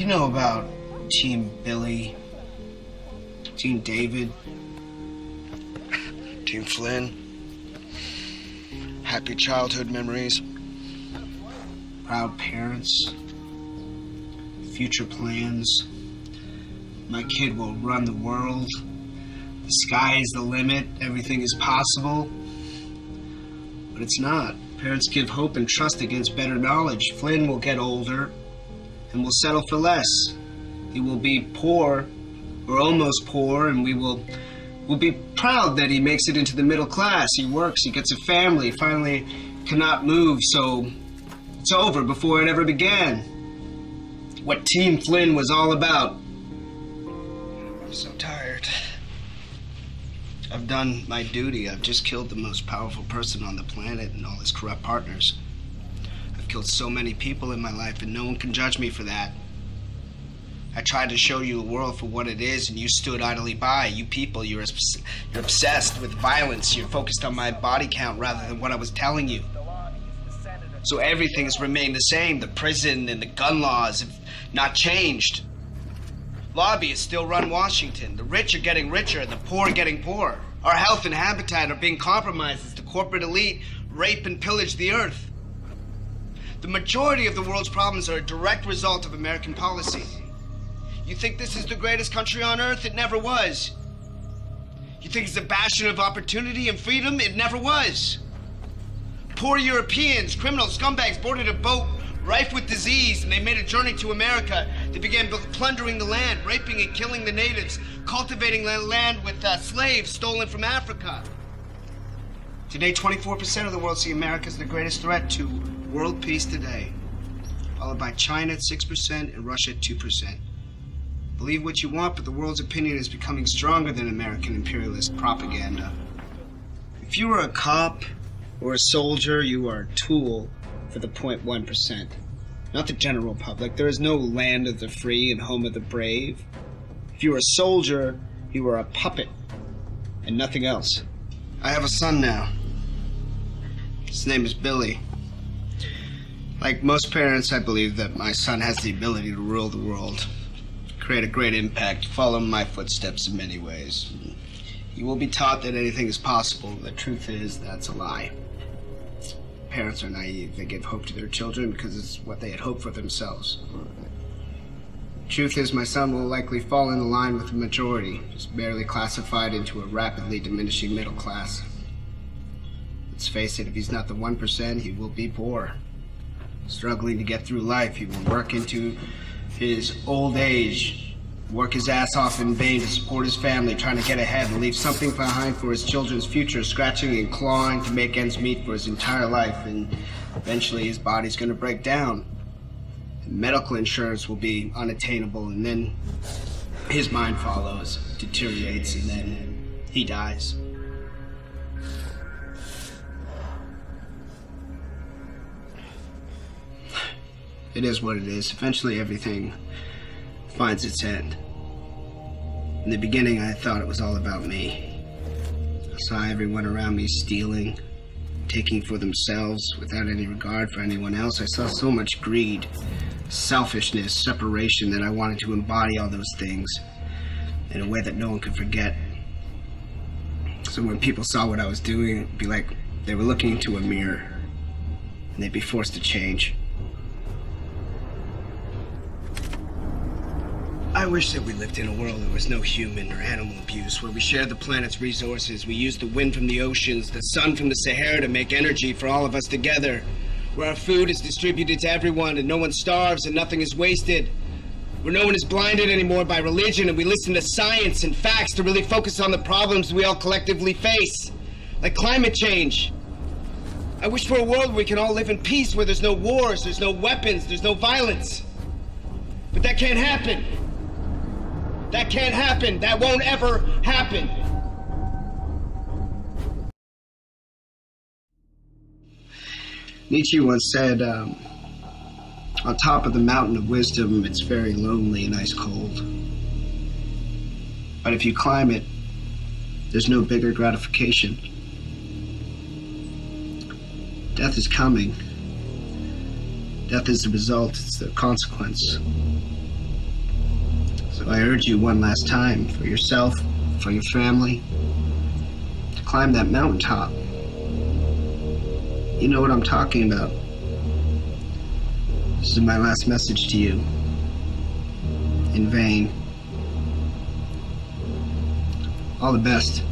You know about Team Billy, Team David, Team Flynn. Happy childhood memories. proud parents, future plans. My kid will run the world. The sky is the limit. Everything is possible. But it's not. Parents give hope and trust against better knowledge. Flynn will get older and will settle for less. He will be poor or almost poor, and we will will be proud that he makes it into the middle class. He works, he gets a family, finally cannot move, so it's over before it ever began. What Team Flynn was all about. I'm so tired. I've done my duty. I've just killed the most powerful person on the planet and all his corrupt partners. Killed so many people in my life, and no one can judge me for that. I tried to show you the world for what it is, and you stood idly by. You people, you're, you're obsessed with violence. You're focused on my body count rather than what I was telling you. So everything has remained the same. The prison and the gun laws have not changed. Lobbyists still run Washington. The rich are getting richer and the poor are getting poorer. Our health and habitat are being compromised as the corporate elite rape and pillage the earth. The majority of the world's problems are a direct result of American policy. You think this is the greatest country on earth? It never was. You think it's a bastion of opportunity and freedom? It never was. Poor Europeans, criminals, scumbags boarded a boat rife with disease and they made a journey to America. They began plundering the land, raping and killing the natives, cultivating the land with uh, slaves stolen from Africa. Today, 24% of the world see America as the greatest threat to world peace today, followed by China at 6% and Russia at 2%. Believe what you want, but the world's opinion is becoming stronger than American imperialist propaganda. If you are a cop or a soldier, you are a tool for the 0.1%, not the general public. There is no land of the free and home of the brave. If you are a soldier, you are a puppet and nothing else. I have a son now. His name is Billy. Like most parents, I believe that my son has the ability to rule the world, create a great impact, follow my footsteps in many ways. He will be taught that anything is possible. The truth is, that's a lie. Parents are naive. They give hope to their children because it's what they had hoped for themselves. Truth is, my son will likely fall in line with the majority, just barely classified into a rapidly diminishing middle class. Let's face it, if he's not the 1%, he will be poor. Struggling to get through life, he will work into his old age, work his ass off in vain to support his family, trying to get ahead and leave something behind for his children's future, scratching and clawing to make ends meet for his entire life, and eventually his body's gonna break down. Medical insurance will be unattainable, and then his mind follows, deteriorates, and then he dies. It is what it is. Eventually, everything finds its end. In the beginning, I thought it was all about me. I saw everyone around me stealing, taking for themselves without any regard for anyone else. I saw so much greed, selfishness, separation that I wanted to embody all those things in a way that no one could forget. So when people saw what I was doing, it'd be like they were looking into a mirror and they'd be forced to change. I wish that we lived in a world where there was no human or animal abuse, where we shared the planet's resources, we used the wind from the oceans, the sun from the Sahara to make energy for all of us together, where our food is distributed to everyone and no one starves and nothing is wasted, where no one is blinded anymore by religion and we listen to science and facts to really focus on the problems we all collectively face, like climate change. I wish for a world where we can all live in peace, where there's no wars, there's no weapons, there's no violence. But that can't happen. That can't happen. That won't ever happen. Nietzsche once said, um, on top of the mountain of wisdom, it's very lonely and ice cold. But if you climb it, there's no bigger gratification. Death is coming. Death is the result, it's the consequence. So I urge you one last time, for yourself, for your family, to climb that mountaintop. You know what I'm talking about. This is my last message to you. In vain. All the best.